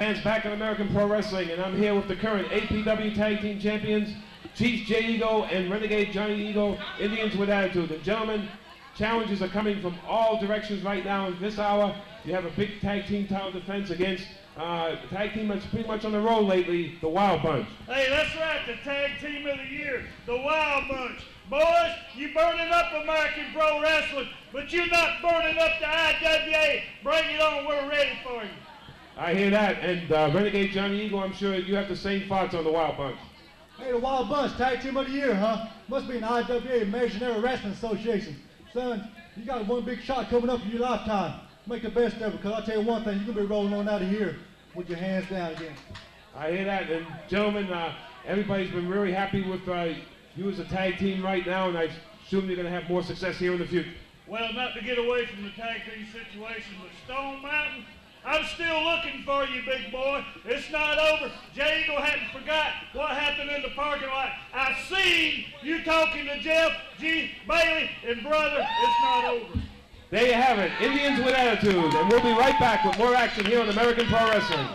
Fans back in American Pro Wrestling, and I'm here with the current APW Tag Team Champions, Chief Jay Eagle and Renegade Jonny Eagle, Indians with Attitude. And gentlemen, challenges are coming from all directions right now. In this hour, you have a big tag team title defense against uh, the tag team that's pretty much on the roll lately, the Wild Bunch. Hey, that's right, the tag team of the year, the Wild Bunch. Boys, you're burning up American Pro Wrestling, but you're not burning up the IWA. Bring it on, we're ready for you. I hear that. And uh, Renegade Jonny Eagle, I'm sure you have the same thoughts on the Wild Bunch. Hey, the Wild Bunch, Tag Team of the Year, huh? Must be an IWA, Imaginary Wrestling Association. Son, you got one big shot coming up in your lifetime. Make the best of it, because I'll tell you one thing, you're going to be rolling on out of here with your hands down again. I hear that. And gentlemen, uh, everybody's been really happy with uh, you as a tag team right now, and I assume you're going to have more success here in the future. Well, not to get away from the tag team situation, but Stone Mountain, I'm still looking for you, big boy. It's not over. Jay Eagle hadn't forgot what happened in the parking lot. I seen you talking to Jeff G. Bailey, and brother, it's not over. There you have it, Indians with Attitude. And we'll be right back with more action here on American Pro Wrestling.